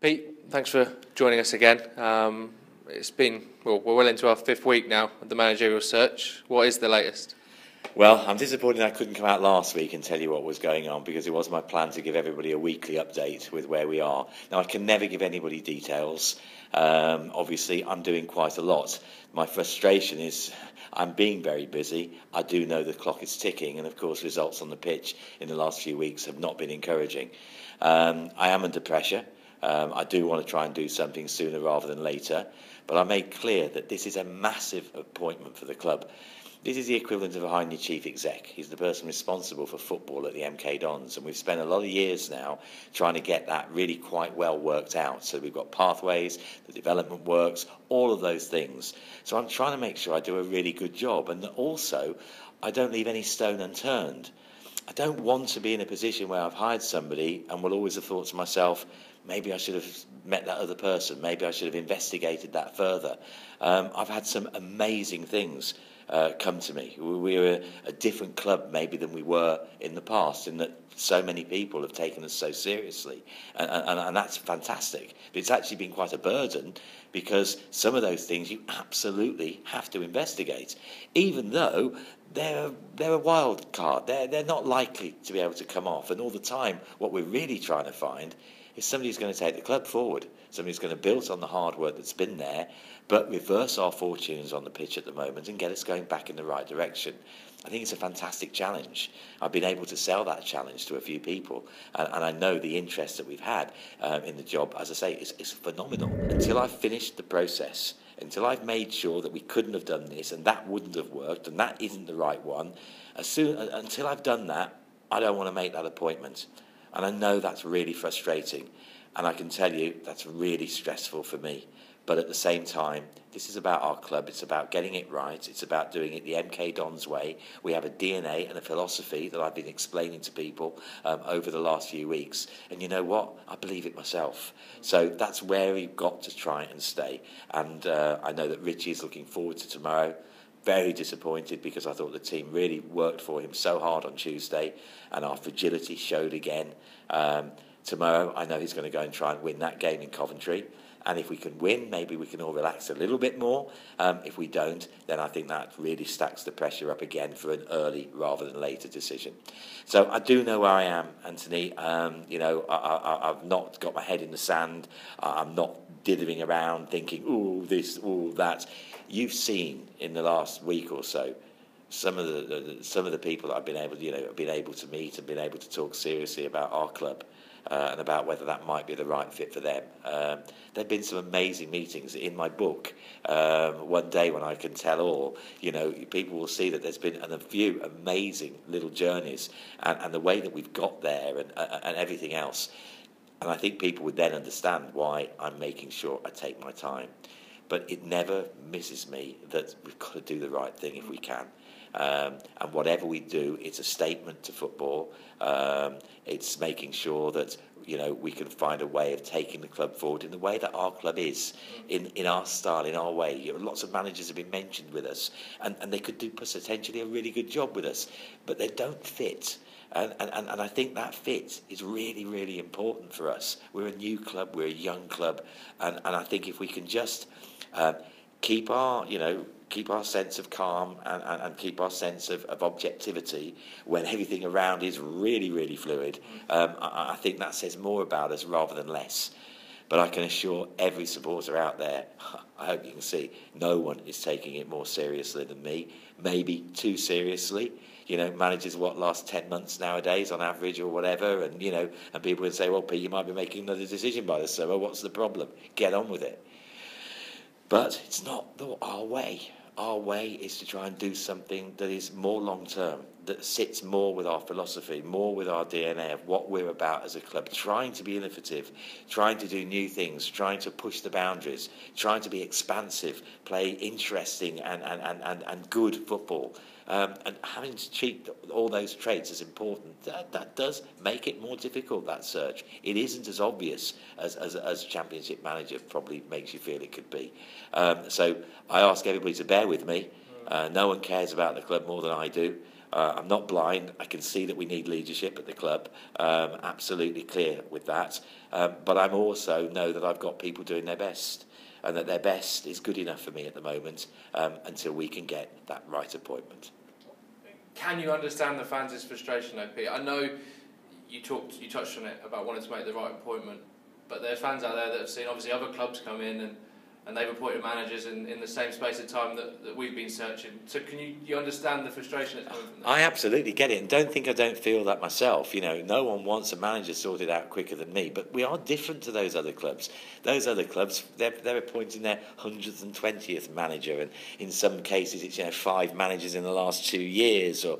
Pete, thanks for joining us again. Um, it's been, well, we're well into our fifth week now of the managerial search. What is the latest? Well, I'm disappointed I couldn't come out last week and tell you what was going on because it was my plan to give everybody a weekly update with where we are. Now, I can never give anybody details. Um, obviously, I'm doing quite a lot. My frustration is I'm being very busy. I do know the clock is ticking, and of course, results on the pitch in the last few weeks have not been encouraging. Um, I am under pressure. Um, I do want to try and do something sooner rather than later, but I made clear that this is a massive appointment for the club. This is the equivalent of a high chief exec. He's the person responsible for football at the MK Dons, and we've spent a lot of years now trying to get that really quite well worked out. So we've got pathways, the development works, all of those things. So I'm trying to make sure I do a really good job, and also I don't leave any stone unturned. I don't want to be in a position where I've hired somebody and will always have thought to myself, maybe I should have met that other person, maybe I should have investigated that further. Um, I've had some amazing things uh, come to me. We're a, a different club maybe than we were in the past, in that so many people have taken us so seriously, and, and, and that's fantastic. But it's actually been quite a burden because some of those things you absolutely have to investigate, even though they're they're a wild card. They're they're not likely to be able to come off. And all the time, what we're really trying to find is somebody who's going to take the club forward. Somebody's going to build on the hard work that's been there, but reverse our fortunes on the pitch at the moment and get us going back in the right direction. I think it's a fantastic challenge. I've been able to sell that challenge to a few people, and, and I know the interest that we've had um, in the job, as I say, is, is phenomenal. Until I've finished the process, until I've made sure that we couldn't have done this and that wouldn't have worked and that isn't the right one, as soon until I've done that, I don't want to make that appointment. And I know that's really frustrating. And I can tell you that's really stressful for me. But at the same time, this is about our club. It's about getting it right. It's about doing it the MK Dons way. We have a DNA and a philosophy that I've been explaining to people um, over the last few weeks. And you know what? I believe it myself. So that's where we've got to try and stay. And uh, I know that Richie is looking forward to tomorrow very disappointed because I thought the team really worked for him so hard on Tuesday, and our fragility showed again. Um, tomorrow, I know he's going to go and try and win that game in Coventry. And if we can win, maybe we can all relax a little bit more. Um, if we don't, then I think that really stacks the pressure up again for an early rather than later decision. So I do know where I am, Anthony. Um, you know, I, have not got my head in the sand. I'm not dithering around thinking, oh, this, oh, that. You've seen in the last week or so some of the, the some of the people that I've been able, you know, been able to meet and been able to talk seriously about our club uh, and about whether that might be the right fit for them. Um, there have been some amazing meetings in my book. Um, one day when I can tell all, you know, people will see that there's been a few amazing little journeys, and, and the way that we've got there, and uh, and everything else. And I think people would then understand why I'm making sure I take my time. But it never misses me that we've got to do the right thing if we can. Um, and whatever we do, it's a statement to football. Um, it's making sure that you know we can find a way of taking the club forward in the way that our club is, in, in our style, in our way. You know, lots of managers have been mentioned with us, and, and they could do potentially a really good job with us, but they don't fit. And, and, and I think that fit is really, really important for us. We're a new club, we're a young club, and, and I think if we can just uh, keep our, you know, keep our sense of calm and, and, and keep our sense of, of, objectivity when everything around is really, really fluid, um, I, I, think that says more about us rather than less. But I can assure every supporter out there, I hope you can see, no one is taking it more seriously than me. Maybe too seriously. You know, managers what last ten months nowadays on average or whatever, and you know, and people would say, "Well, Pete, you might be making another decision by the summer. What's the problem? Get on with it." But it's not the, our way. Our way is to try and do something that is more long term, that sits more with our philosophy, more with our DNA of what we're about as a club, trying to be innovative, trying to do new things, trying to push the boundaries, trying to be expansive, play interesting and, and, and, and, and good football. Um, and having to treat all those traits as important, that, that does make it more difficult, that search. It isn't as obvious as, as, as Championship Manager probably makes you feel it could be. Um, so I ask everybody to bear with me. Uh, no one cares about the club more than I do. Uh, I'm not blind. I can see that we need leadership at the club. Um, absolutely clear with that. Um, but I'm also know that I've got people doing their best and that their best is good enough for me at the moment um, until we can get that right appointment. Can you understand the fans' frustration, OP? I know you talked, you touched on it about wanting to make the right appointment, but there are fans out there that have seen obviously other clubs come in and and they've appointed managers in, in the same space of time that, that we've been searching. So can you, you understand the frustration that's coming from that? I absolutely get it and don't think I don't feel that myself. You know, no one wants a manager sorted out quicker than me, but we are different to those other clubs. Those other clubs, they're, they're appointing their 120th manager and in some cases it's, you know, five managers in the last two years or,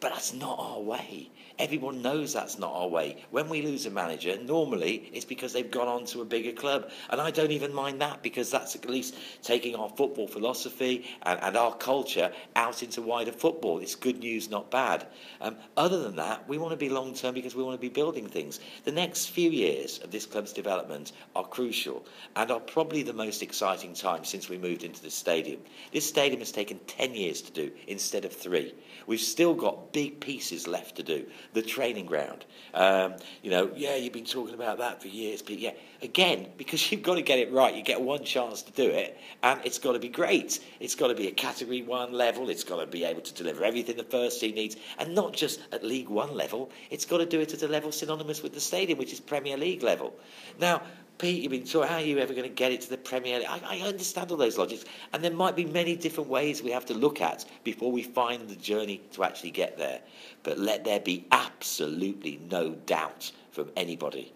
but that's not our way. Everyone knows that's not our way. When we lose a manager, normally it's because they've gone on to a bigger club. And I don't even mind that because that's at least taking our football philosophy and, and our culture out into wider football. It's good news, not bad. Um, other than that, we want to be long term because we want to be building things. The next few years of this club's development are crucial and are probably the most exciting time since we moved into this stadium. This stadium has taken 10 years to do instead of three. We've still got big pieces left to do the training ground. Um, you know, yeah, you've been talking about that for years, but yeah, again, because you've got to get it right, you get one chance to do it, and it's got to be great. It's got to be a Category 1 level, it's got to be able to deliver everything the first team needs, and not just at League 1 level, it's got to do it at a level synonymous with the stadium, which is Premier League level. Now, Pete, you've been talking, how are you ever going to get it to the Premier League? I, I, understand all those logics. And there might be many different ways we have to look at before we find the journey to actually get there. But let there be absolutely no doubt from anybody.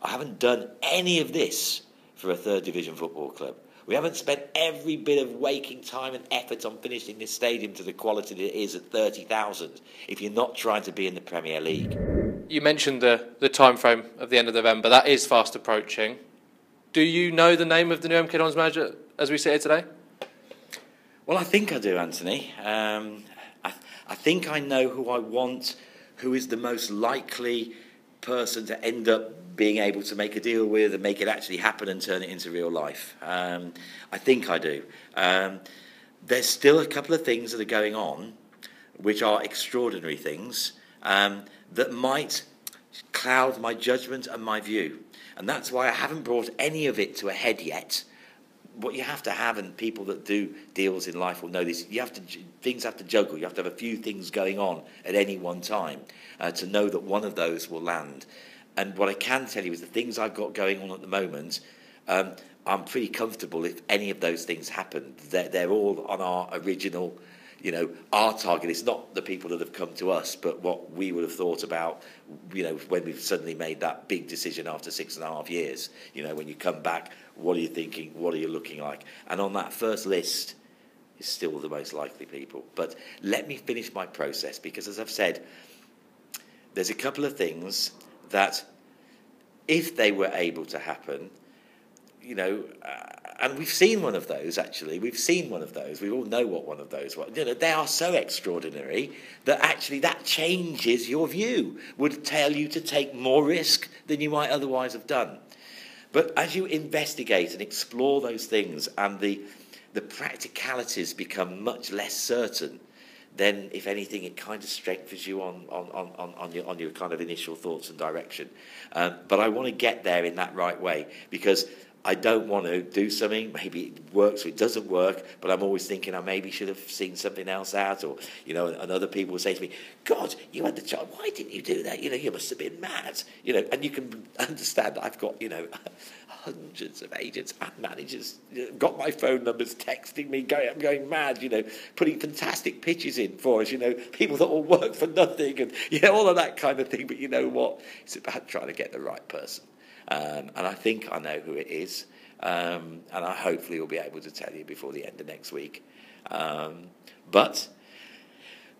I haven't done any of this for a third division football club. We haven't spent every bit of waking time and effort on finishing this stadium to the quality that it is at 30,000 if you're not trying to be in the Premier League you mentioned the, the time frame of the end of November. That is fast approaching. Do you know the name of the new MK Dons manager as we sit here today? Well, I think I do, Anthony. Um, I, I think I know who I want, who is the most likely person to end up being able to make a deal with and make it actually happen and turn it into real life. Um, I think I do. Um, there's still a couple of things that are going on, which are extraordinary things um, that might cloud my judgment and my view. And that's why I haven't brought any of it to a head yet. What you have to have, and people that do deals in life will know this, you have to, things have to juggle. You have to have a few things going on at any one time uh, to know that one of those will land. And what I can tell you is the things I've got going on at the moment, um, I'm pretty comfortable if any of those things happen. They're, they're all on our original you know, our target is not the people that have come to us, but what we would have thought about, you know, when we've suddenly made that big decision after six and a half years. You know, when you come back, what are you thinking? What are you looking like? And on that first list is still the most likely people. But let me finish my process because, as I've said, there's a couple of things that, if they were able to happen, you know, uh, and we've seen one of those actually. We've seen one of those. We all know what one of those was. You know, they are so extraordinary that actually that changes your view. Would tell you to take more risk than you might otherwise have done. But as you investigate and explore those things, and the the practicalities become much less certain, then if anything, it kind of strengthens you on, on, on, on, your, on your kind of initial thoughts and direction. Um, but I want to get there in that right way because I don't want to do something. Maybe it works or it doesn't work, but I'm always thinking I maybe should have seen something else out. Or, you know, and other people will say to me, God, you had the child. Why didn't you do that? You know, you must have been mad. You know, and you can understand I've got, you know, hundreds of agents and managers got my phone numbers texting me, going, I'm going mad, you know, putting fantastic pitches in for us, you know, people that will work for nothing and, you know, all of that kind of thing. But you know what? It's about trying to get the right person. Um, and I think I know who it is. Um, and I hopefully will be able to tell you before the end of next week. Um, but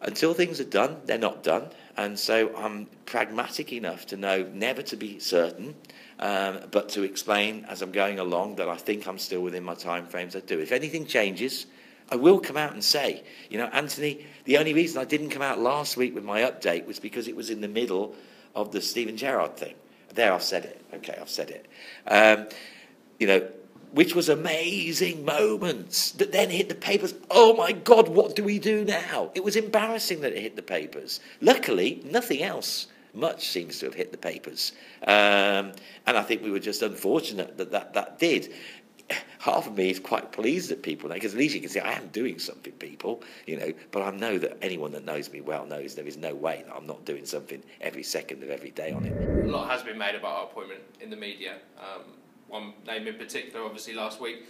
until things are done, they're not done. And so I'm pragmatic enough to know never to be certain, um, but to explain as I'm going along that I think I'm still within my time frames I do. If anything changes, I will come out and say, you know, Anthony, the only reason I didn't come out last week with my update was because it was in the middle of the Steven Gerrard thing. There, I've said it. Okay, I've said it. Um, you know, which was amazing moments that then hit the papers. Oh my God, what do we do now? It was embarrassing that it hit the papers. Luckily, nothing else much seems to have hit the papers. Um, and I think we were just unfortunate that that, that did. Half of me is quite pleased at people know, because at least you can say, I am doing something, people, you know, but I know that anyone that knows me well knows there is no way that I'm not doing something every second of every day on it. A lot has been made about our appointment in the media. Um, one name in particular, obviously, last week.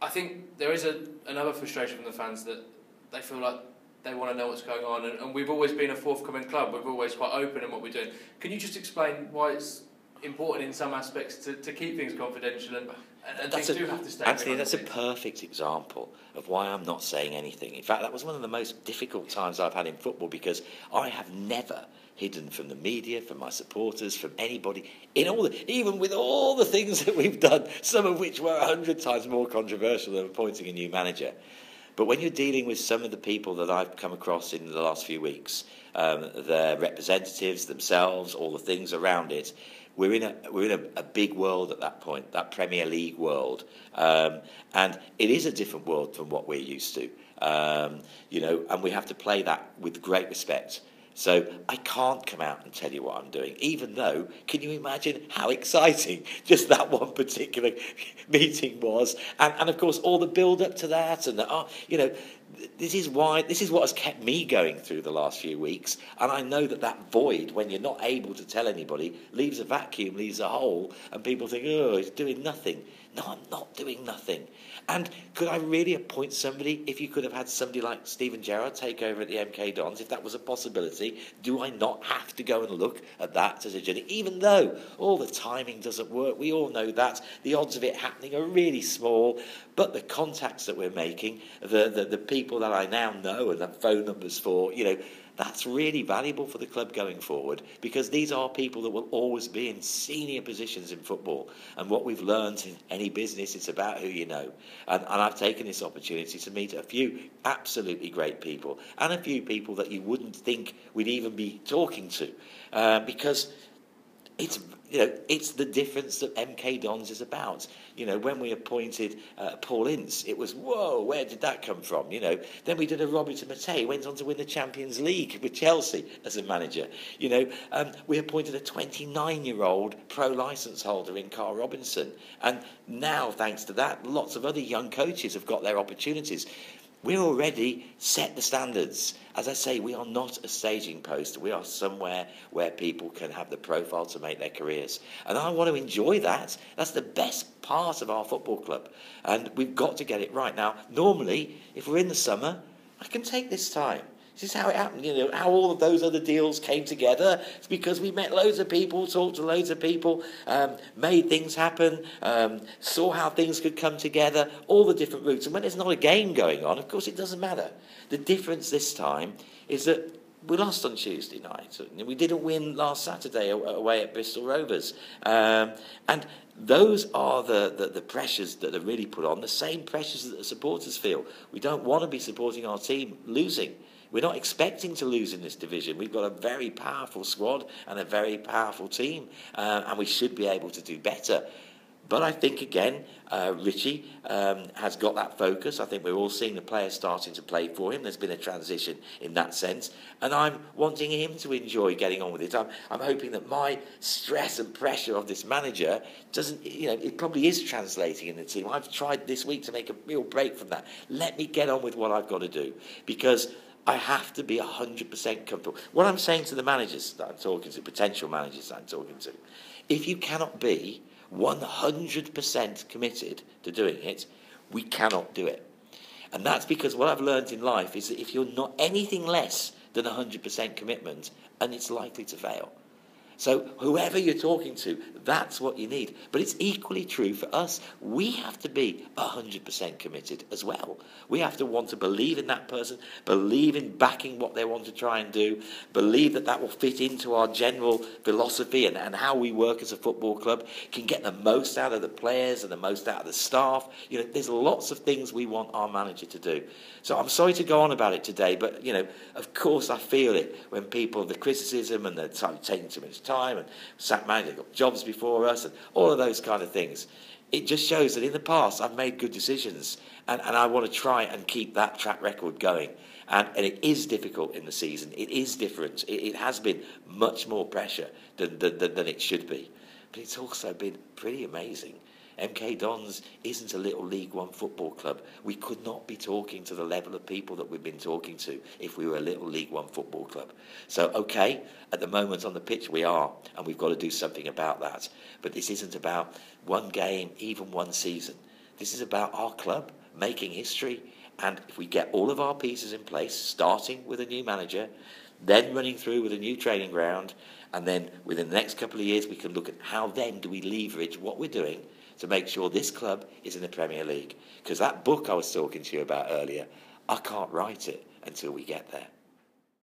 I think there is a, another frustration from the fans that they feel like they want to know what's going on, and, and, we've always been a forthcoming club. We're always quite open in what we're doing. Can you just explain why it's important in some aspects to, to keep things confidential and, and that's things a, do have to stay? Anthony, that's a perfect example of why I'm not saying anything. In fact, that was one of the most difficult times I've had in football because I have never hidden from the media, from my supporters, from anybody. In all, the, even with all the things that we've done, some of which were a hundred times more controversial than appointing a new manager. But when you're dealing with some of the people that I've come across in the last few weeks, um, their representatives themselves, all the things around it, we're in a we're in a, a big world at that point, that Premier League world, um, and it is a different world from what we're used to. Um, you know, and we have to play that with great respect. So I can't come out and tell you what I'm doing, even though, can you imagine how exciting just that one particular meeting was? And, and of course, all the build up to that, and the, oh, you know, this is why this is what has kept me going through the last few weeks and i know that that void when you're not able to tell anybody leaves a vacuum leaves a hole and people think oh he's doing nothing no i'm not doing nothing and could I really appoint somebody if you could have had somebody like Steven Gerrard take over at the MK Dons, if that was a possibility? Do I not have to go and look at that as a journey? Even though all the timing doesn't work, we all know that. The odds of it happening are really small, but the contacts that we're making, the, the, the people that I now know and the phone numbers for, you know, that's really valuable for the club going forward because these are people that will always be in senior positions in football. And what we've learned in any business, it's about who you know. And, and I've taken this opportunity to meet a few absolutely great people and a few people that you wouldn't think we'd even be talking to uh, because it's you know, it's the difference that MK Dons is about. You know, when we appointed uh, Paul Ince, it was, whoa, where did that come from? You know, then we did a Roberto Matteo, went on to win the Champions League with Chelsea as a manager. You know, um, we appointed a 29-year-old pro-license holder in Karl Robinson. And now, thanks to that, lots of other young coaches have got their opportunities. We're already set the standards. As I say, we are not a staging post. We are somewhere where people can have the profile to make their careers. And I want to enjoy that. That's the best part of our football club. And we've got to get it right. Now, normally, if we're in the summer, I can take this time. This is how it happened, you know, how all of those other deals came together. It's because we met loads of people, talked to loads of people, um, made things happen, um, saw how things could come together, all the different routes. And when there's not a game going on, of course, it doesn't matter. The difference this time is that we lost on Tuesday night. We didn't win last Saturday away at Bristol Rovers. Um, and those are the, the, the, pressures that are really put on, the same pressures that the supporters feel. We don't want to be supporting our team losing. We're not expecting to lose in this division. We've got a very powerful squad and a very powerful team, uh, and we should be able to do better. But I think again, uh, Richie um, has got that focus. I think we're all seeing the players starting to play for him. There's been a transition in that sense, and I'm wanting him to enjoy getting on with it. I'm, I'm hoping that my stress and pressure of this manager doesn't, you know, it probably is translating in the team. I've tried this week to make a real break from that. Let me get on with what I've got to do because I have to be 100% comfortable. What I'm saying to the managers that I'm talking to, potential managers that I'm talking to, if you cannot be 100% committed to doing it, we cannot do it. And that's because what I've learned in life is that if you're not anything less than 100% commitment, and it's likely to fail. So, whoever you're talking to, that's what you need. But it's equally true for us. We have to be 100% committed as well. We have to want to believe in that person, believe in backing what they want to try and do, believe that that will fit into our general philosophy and, and how we work as a football club, can get the most out of the players and the most out of the staff. You know, there's lots of things we want our manager to do. So, I'm sorry to go on about it today, but, you know, of course I feel it when people, the criticism and the taking too much time and sat manager got jobs before us and all of those kind of things. It just shows that in the past I've made good decisions and, and I want to try and keep that track record going. And, and it is difficult in the season. It is different. It, it has been much more pressure than, than, than it should be. But it's also been pretty amazing MK Dons isn't a little League One football club. We could not be talking to the level of people that we've been talking to if we were a little League One football club. So, okay, at the moment on the pitch we are, and we've got to do something about that. But this isn't about one game, even one season. This is about our club making history. And if we get all of our pieces in place, starting with a new manager, then running through with a new training ground, and then within the next couple of years, we can look at how then do we leverage what we're doing to make sure this club is in the Premier League. Because that book I was talking to you about earlier, I can't write it until we get there.